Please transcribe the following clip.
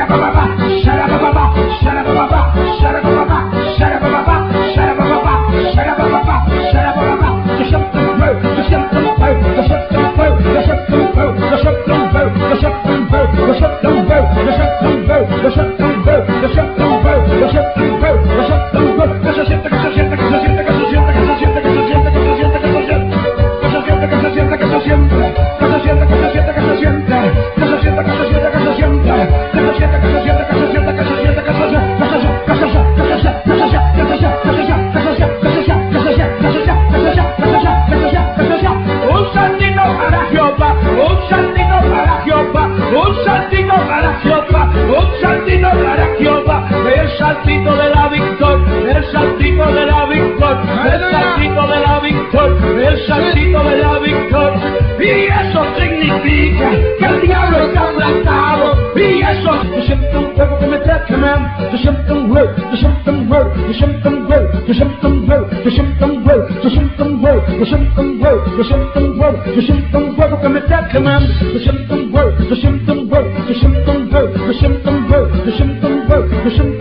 The shut up! shut shut shut shut shut. saltito para Jehová, un saltito para Jehová, el saltito de la victoria, el saltito de la victoria, el saltito de la victoria, el saltito de la victoria. Y eso significa que el diablo está plantado. Y eso, yo siento un fuego que me traicionan, yo siento un huevo, yo siento un huevo, yo siento un huevo, yo siento un huevo, yo siento un huevo, yo siento un huevo, yo siento un huevo, yo siento un huevo, yo siento un huevo que me traicionan, yo siento un Beschimpft und Böck, beschimpft und Böck, beschimpft und Böck, beschimpft und Böck, beschimpft